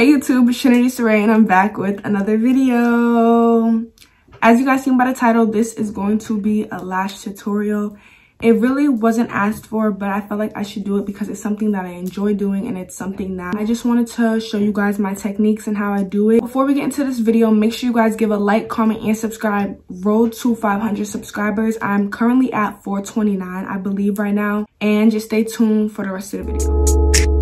Hey YouTube, it's Trinity Sarai and I'm back with another video. As you guys seen by the title, this is going to be a lash tutorial. It really wasn't asked for, but I felt like I should do it because it's something that I enjoy doing and it's something that I just wanted to show you guys my techniques and how I do it. Before we get into this video, make sure you guys give a like, comment, and subscribe. Road to 500 subscribers. I'm currently at 429, I believe right now. And just stay tuned for the rest of the video.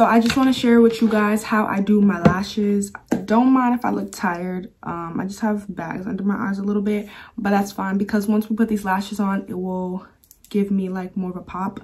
So i just want to share with you guys how i do my lashes. Don't mind if i look tired. Um i just have bags under my eyes a little bit but that's fine because once we put these lashes on it will give me like more of a pop.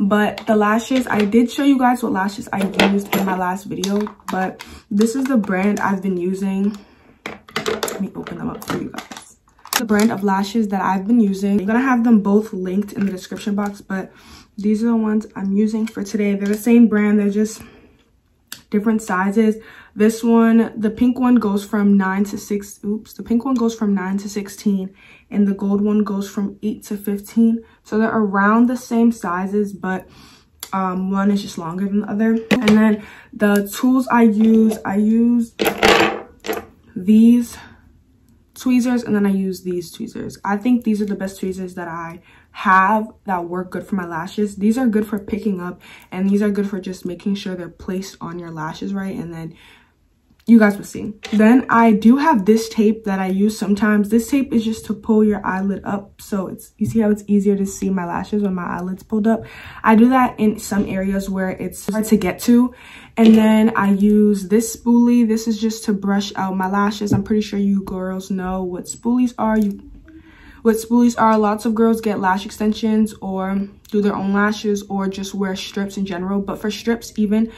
But the lashes i did show you guys what lashes i used in my last video but this is the brand i've been using. Let me open them up for you guys. The brand of lashes that i've been using i'm gonna have them both linked in the description box but these are the ones i'm using for today. They're the same brand they're just different sizes. This one the pink one goes from 9 to 6 oops the pink one goes from 9 to 16 and the gold one goes from 8 to 15 so they're around the same sizes but um, one is just longer than the other. And then the tools i use i use these tweezers and then I use these tweezers. I think these are the best tweezers that I have that work good for my lashes. These are good for picking up and these are good for just making sure they're placed on your lashes right and then you guys will see. Then I do have this tape that I use sometimes. This tape is just to pull your eyelid up. So it's you see how it's easier to see my lashes when my eyelid's pulled up. I do that in some areas where it's hard to get to. And then I use this spoolie. This is just to brush out my lashes. I'm pretty sure you girls know what spoolies are. You what spoolies are lots of girls get lash extensions or do their own lashes or just wear strips in general but for strips even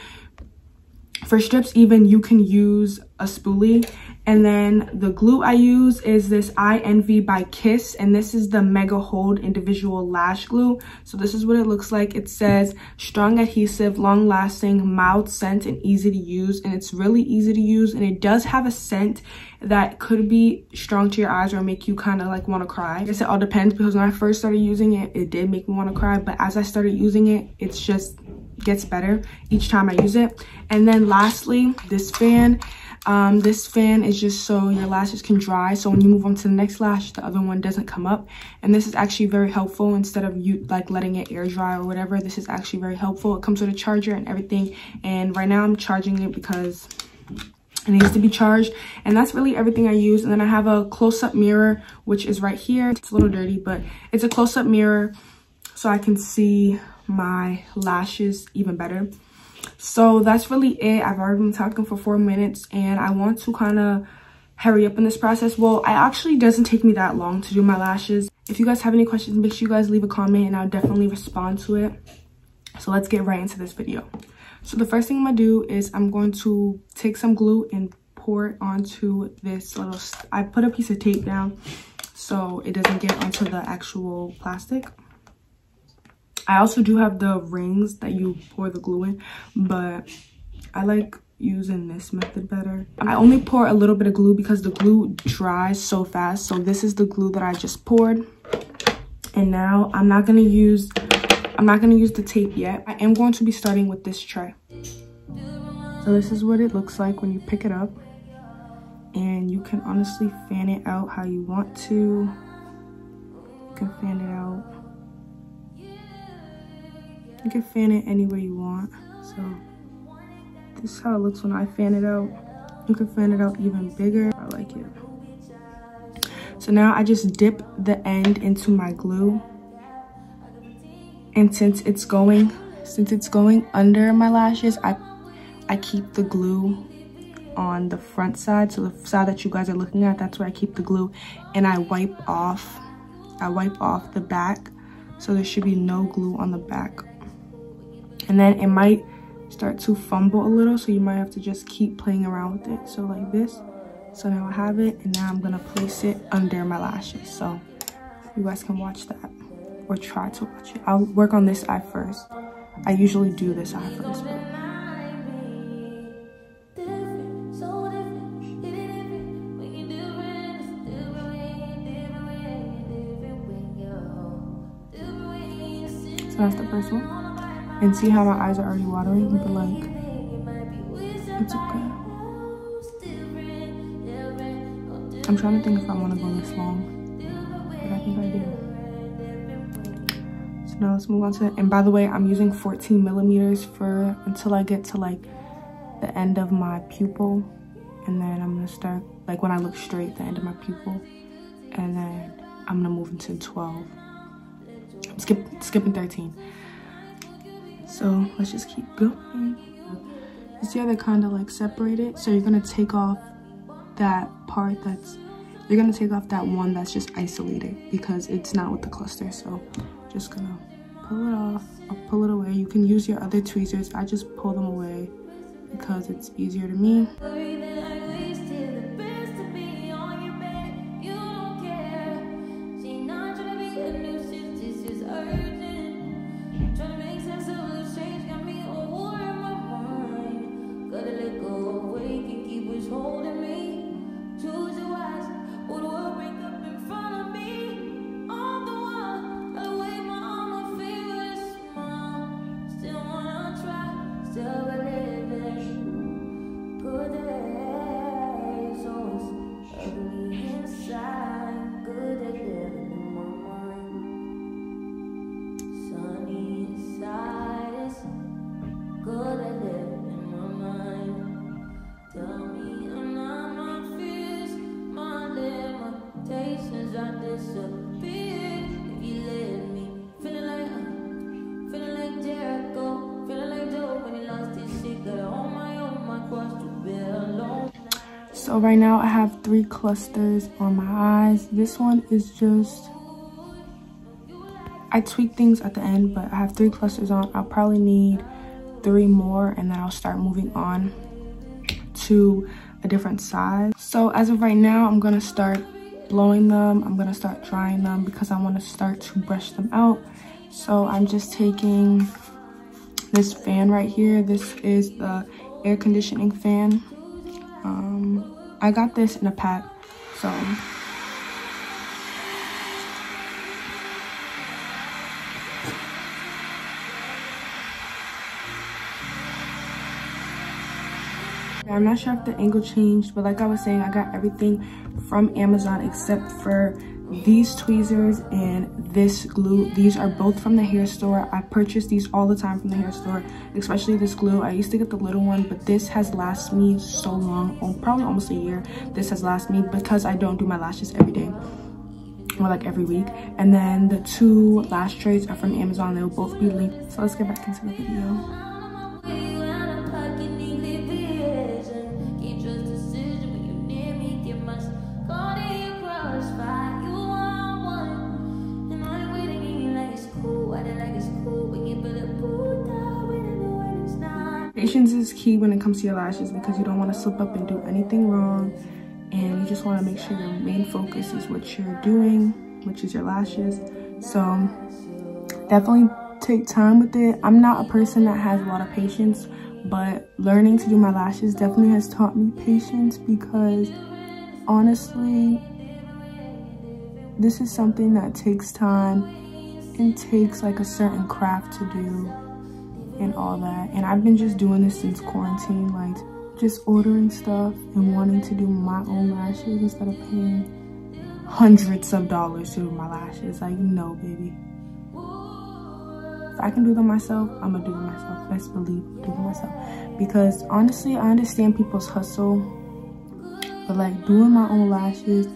for strips even, you can use a spoolie. And then the glue I use is this I Envy by Kiss. And this is the Mega Hold Individual Lash Glue. So this is what it looks like. It says strong adhesive, long lasting, mild scent, and easy to use. And it's really easy to use. And it does have a scent that could be strong to your eyes or make you kind of like want to cry. I guess it all depends because when I first started using it, it did make me want to cry. But as I started using it, it's just gets better each time I use it. And then lastly, this fan. Um, this fan is just so your lashes can dry. So when you move on to the next lash, the other one doesn't come up. And this is actually very helpful instead of you like letting it air dry or whatever. This is actually very helpful. It comes with a charger and everything. And right now I'm charging it because it needs to be charged and that's really everything i use and then i have a close-up mirror which is right here it's a little dirty but it's a close-up mirror so i can see my lashes even better. So that's really it. I've already been talking for four minutes and i want to kind of hurry up in this process. Well it actually doesn't take me that long to do my lashes. If you guys have any questions make sure you guys leave a comment and i'll definitely respond to it. So let's get right into this video. So the first thing i'm gonna do is i'm going to take some glue and pour it onto this little i put a piece of tape down so it doesn't get onto the actual plastic I also do have the rings that you pour the glue in, but I like using this method better. I only pour a little bit of glue because the glue dries so fast. So this is the glue that I just poured. And now I'm not gonna use, I'm not gonna use the tape yet. I am going to be starting with this tray. So this is what it looks like when you pick it up. And you can honestly fan it out how you want to. You can fan it any way you want. So this is how it looks when I fan it out. You can fan it out even bigger. I like it. So now I just dip the end into my glue. And since it's going, since it's going under my lashes, I, I keep the glue on the front side. So the side that you guys are looking at, that's where I keep the glue. And I wipe off, I wipe off the back. So there should be no glue on the back and then it might start to fumble a little so you might have to just keep playing around with it. So like this so now i have it and now i'm gonna place it under my lashes. So you guys can watch that or try to watch it. I'll work on this eye first. I usually do this eye first but past the first one. And see how my eyes are already watering? But like, it's okay. I'm trying to think if I want to go this long. But I think I do. So now let's move on to, and by the way, I'm using 14 millimeters for until I get to like the end of my pupil. And then I'm gonna start, like when I look straight, the end of my pupil. And then I'm gonna move into 12. Skip, skipping 13. So let's just keep going. You see how they're kind of like separated? So you're gonna take off that part that's, you're gonna take off that one that's just isolated because it's not with the cluster. So just gonna pull it off, I'll pull it away. You can use your other tweezers. I just pull them away because it's easier to me. So right now I have three clusters on my eyes. This one is just, I tweak things at the end, but I have three clusters on. I'll probably need three more and then I'll start moving on to a different size. So as of right now, I'm gonna start blowing them. I'm gonna start drying them because I wanna start to brush them out. So I'm just taking this fan right here. This is the air conditioning fan. Um, I got this in a pack, so. I'm not sure if the angle changed, but like I was saying, I got everything from Amazon except for these tweezers and this glue. These are both from the hair store. I purchase these all the time from the hair store especially this glue. I used to get the little one but this has lasted me so long oh, probably almost a year. This has lasted me because i don't do my lashes every day or like every week. And then the two lash trays are from amazon. They'll both be linked. So let's get back into the video comes to your lashes because you don't want to slip up and do anything wrong. And you just want to make sure your main focus is what you're doing, which is your lashes. So definitely take time with it. I'm not a person that has a lot of patience, but learning to do my lashes definitely has taught me patience because honestly, this is something that takes time and takes like a certain craft to do and all that. And I've been just doing this since quarantine, like just ordering stuff and wanting to do my own lashes instead of paying hundreds of dollars to do my lashes. Like, no, baby. If I can do them myself, I'm gonna do them myself. Best believe do them myself. Because honestly, I understand people's hustle, but like doing my own lashes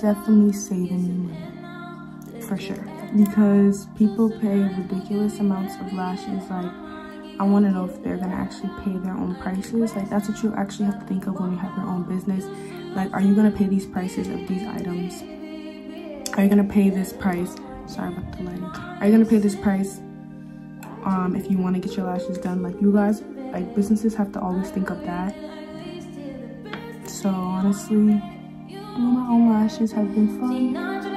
definitely saving me money. For sure because people pay ridiculous amounts of lashes like I want to know if they're gonna actually pay their own prices. Like that's what you actually have to think of when you have your own business. Like are you gonna pay these prices of these items? Are you gonna pay this price sorry about the lighting are you gonna pay this price um if you want to get your lashes done? Like you guys like businesses have to always think of that. So honestly doing my own lashes have been fun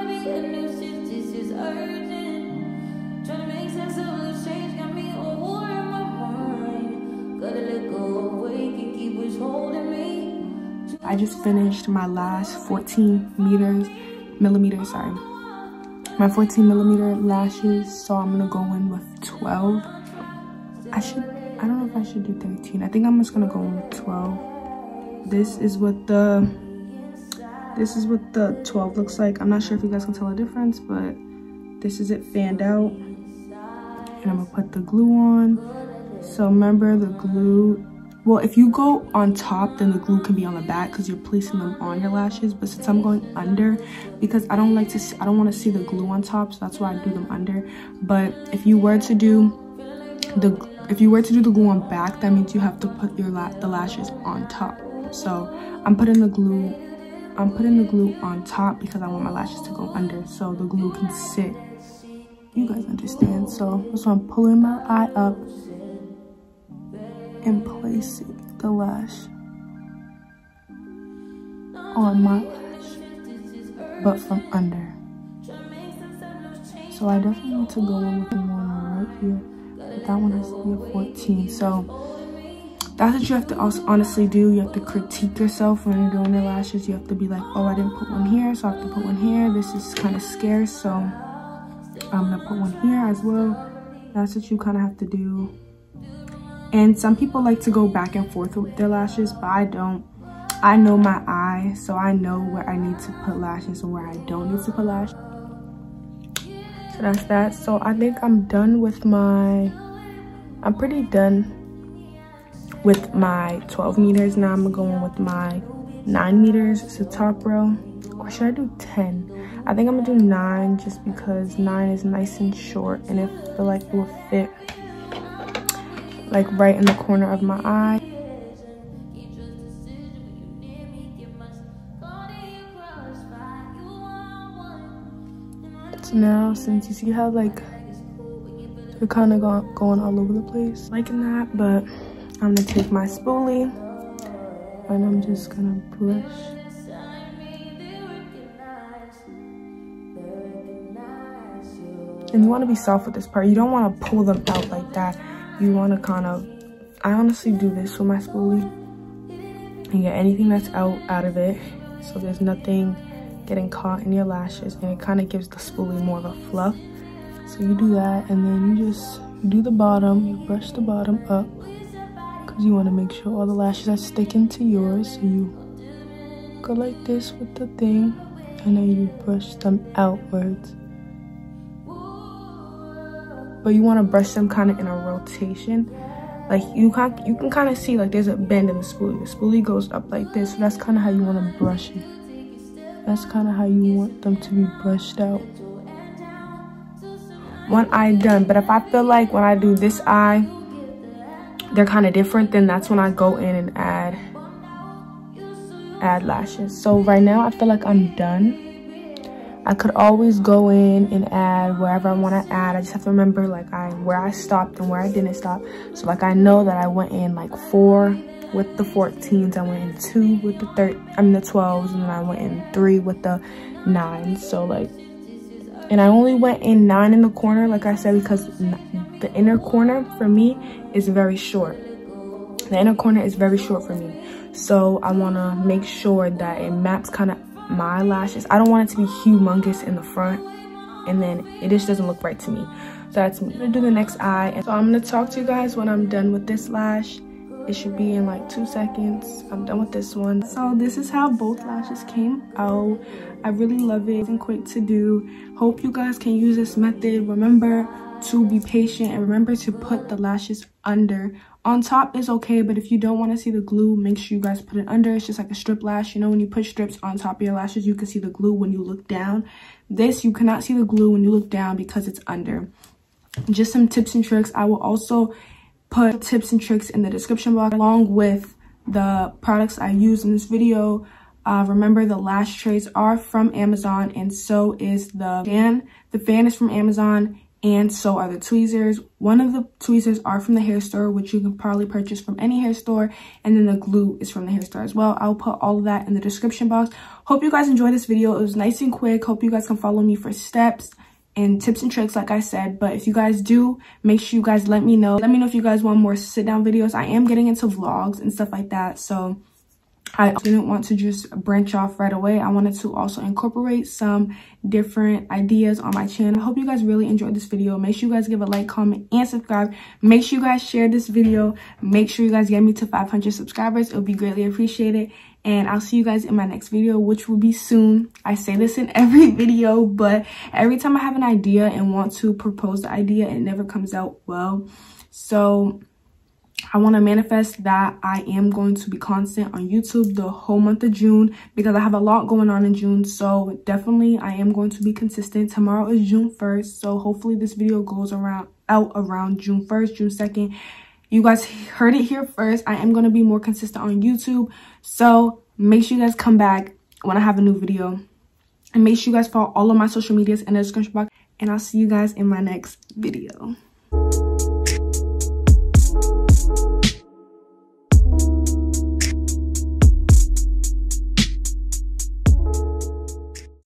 I just finished my last 14 meters, millimeters, sorry, my 14 millimeter lashes. So I'm gonna go in with 12. I should, I don't know if I should do 13. I think I'm just gonna go in with 12. This is what the, this is what the 12 looks like. I'm not sure if you guys can tell the difference, but this is it fanned out. And I'm gonna put the glue on. So remember the glue well if you go on top then the glue can be on the back because you're placing them on your lashes. But since i'm going under because i don't like to see, i don't want to see the glue on top so that's why i do them under. But if you were to do the if you were to do the glue on back that means you have to put your la the lashes on top. So i'm putting the glue i'm putting the glue on top because i want my lashes to go under so the glue can sit. You guys understand. So so i'm pulling my eye up and placing the lash on my lash, but from under. So I definitely need to go in with the one right here, but that one has to be a 14. So that's what you have to also honestly do. You have to critique yourself when you're doing your lashes. You have to be like, oh, I didn't put one here, so I have to put one here. This is kind of scarce, so I'm gonna put one here as well. That's what you kind of have to do and some people like to go back and forth with their lashes, but I don't. I know my eye, so I know where I need to put lashes and where I don't need to put lashes. So that's that. So I think I'm done with my, I'm pretty done with my 12 meters. Now I'm going with my 9 meters. It's a top row. Or should I do 10? I think I'm gonna do 9 just because 9 is nice and short and I feel like it will fit like right in the corner of my eye. So now since you see how like they're kind of go going all over the place liking that but i'm gonna take my spoolie and i'm just gonna brush and you want to be soft with this part. You don't want to pull them out like that you want to kind of i honestly do this with my spoolie. And get anything that's out out of it. So there's nothing getting caught in your lashes and it kind of gives the spoolie more of a fluff. So you do that and then you just do the bottom you brush the bottom up because you want to make sure all the lashes are sticking to yours. So you go like this with the thing and then you brush them outwards but you want to brush them kind of in a rotation. Like you can you can kind of see like there's a bend in the spoolie. The spoolie goes up like this so that's kind of how you want to brush it. That's kind of how you want them to be brushed out. One eye done but if i feel like when i do this eye they're kind of different then that's when i go in and add add lashes. So right now i feel like i'm done I could always go in and add wherever I want to add. I just have to remember like I where I stopped and where I didn't stop. So like I know that I went in like four with the 14s. I went in two with the third, I mean the 12s, and then I went in three with the nines. So like, and I only went in nine in the corner, like I said, because the inner corner for me is very short. The inner corner is very short for me. So I want to make sure that it maps kind of my lashes. I don't want it to be humongous in the front and then it just doesn't look right to me. So that's me. I'm gonna do the next eye. And so I'm gonna talk to you guys when I'm done with this lash. It should be in like two seconds. I'm done with this one. So this is how both lashes came out. I really love it and quick to do. Hope you guys can use this method. Remember to be patient and remember to put the lashes under on top is okay but if you don't want to see the glue make sure you guys put it under. It's just like a strip lash. You know when you put strips on top of your lashes you can see the glue when you look down. This you cannot see the glue when you look down because it's under. Just some tips and tricks. I will also put tips and tricks in the description box along with the products i use in this video. Uh, remember the lash trays are from amazon and so is the fan. The fan is from amazon and so are the tweezers. One of the tweezers are from the hair store, which you can probably purchase from any hair store, and then the glue is from the hair store as well. I'll put all of that in the description box. Hope you guys enjoyed this video. It was nice and quick. Hope you guys can follow me for steps and tips and tricks like I said. But if you guys do, make sure you guys let me know. Let me know if you guys want more sit down videos. I am getting into vlogs and stuff like that. So I didn't want to just branch off right away. I wanted to also incorporate some different ideas on my channel. I hope you guys really enjoyed this video. Make sure you guys give a like, comment, and subscribe. Make sure you guys share this video. Make sure you guys get me to 500 subscribers. It would be greatly appreciated. And I'll see you guys in my next video, which will be soon. I say this in every video, but every time I have an idea and want to propose the idea, it never comes out well. So I want to manifest that I am going to be constant on YouTube the whole month of June because I have a lot going on in June. So definitely I am going to be consistent. Tomorrow is June 1st. So hopefully this video goes around out around June 1st, June 2nd. You guys heard it here first. I am going to be more consistent on YouTube. So make sure you guys come back when I have a new video. And make sure you guys follow all of my social medias in the description box. And I'll see you guys in my next video.